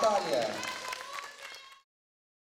batalha.